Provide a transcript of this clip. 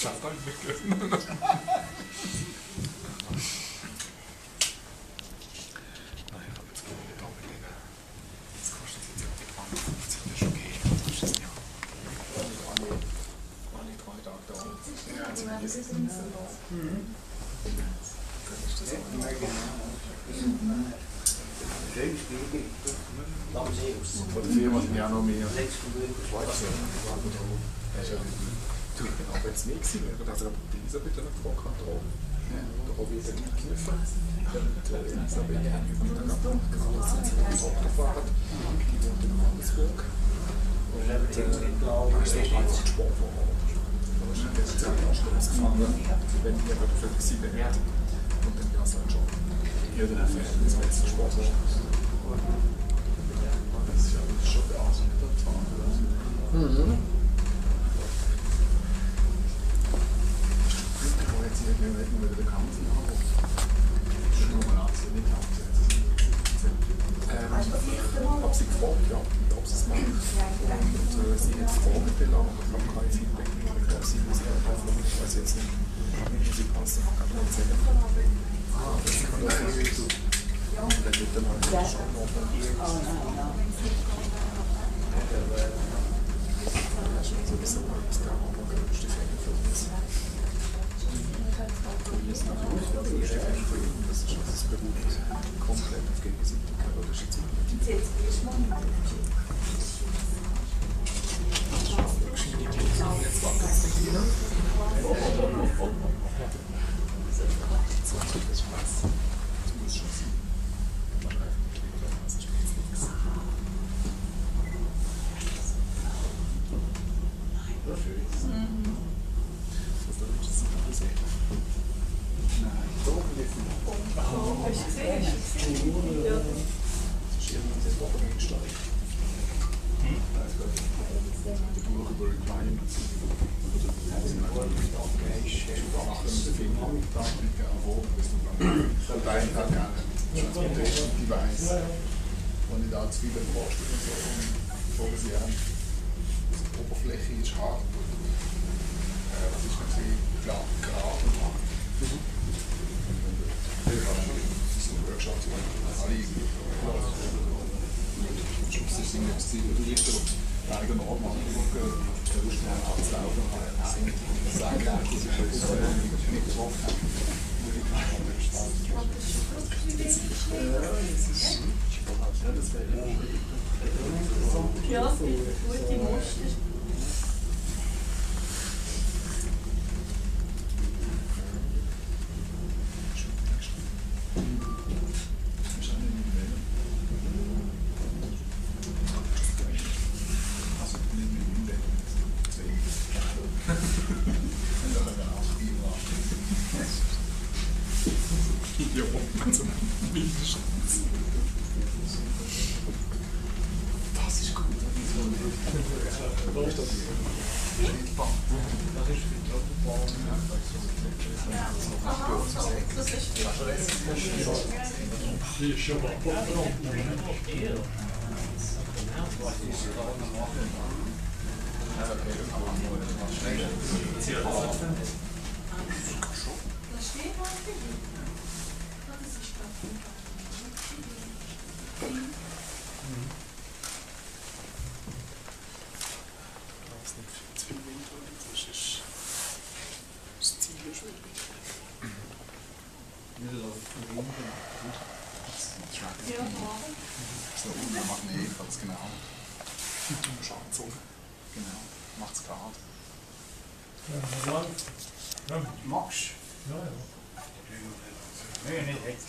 Schaut euch wirklich. Nein, ich habe jetzt gerade nicht abgegeben. Das kostet jetzt etwa 50, das ist okay. Das ist es ja. Noch mehr. Also, das ist ja Du, ich bin aber jetzt nicht gewesen, während also die Elisabeth dann gefragt hat, da habe ich dann gerufen. Und äh, Elisabeth hat mich mit der Rapport gehabt, dass sie mit dem Auto fahren. Die wohnt in Landesburg. Und äh, ist dort einfach Sport vor Ort. Da ist dann jetzt eine Anstellung gefahren, wenn ich aber dafür gewesen wäre. Und dann wäre es halt schon irgendein verhältnismäßig Sport vor Ort. Das ist ja schon bearbeitet. Mhm. jetzt irgendwie nicht nur den Kanzler haben. Schon mal absehen, nicht absetzen. Ähm, habe sie gefragt, ja, ob sie es machen. Und äh, sie hat Fragen belangt, aber ich habe kein Feedback gekriegt. Glaube, sie ja drauf kommen. Ich weiß jetzt nicht, wie sie passen. Ich kann nicht sagen. Ah, das kann ich nicht so. Und dann wird dann halt schon noch. Oh nein. Ja, so ein bisschen was da, aber ganz die Fänge für uns. Das ist das beruht komplett auf oder Schiedsrichter. Jetzt wackelt es dich wieder. Das macht wirklich Spaß. Das muss schon sein. Man einfach mit Liebe, das ist nichts. Mhm. Das ist doch nicht das sehen. Nein, so jetzt nicht. Oh, hast du gesehen? Ja. Das ist irgendwie das Wochenendsteig. Hm? Die Buch über Requirements. Also, sind natürlich abgehängt. Sprachen, Film, Habitat, Erfolg, bis du dann. Der Teil hat gerne Transportation Device. Und nicht allzu viele Vorstellungen so von sie haben. Die Oberfläche ist hart. Was ist natürlich klar, gerade und hart. Workshops, alle Schluss ist das Ziel, du liest aber eigene Norm anschauen, der Lust mehr anzulaufen, sind sagen, das ist uns nicht getroffen. Ja, es gibt gute Muster. Hier oben mit so einem Winkelschutz. Das ist gut. Wo ist das hier? Schildbahn. Das ist Autobahn. Das ist mal Das ist Das ist nicht So unten Magnet, ganz genau. Schanzung. Genau, macht's gerade. Max? Ja, ja. Nee, nee, echt.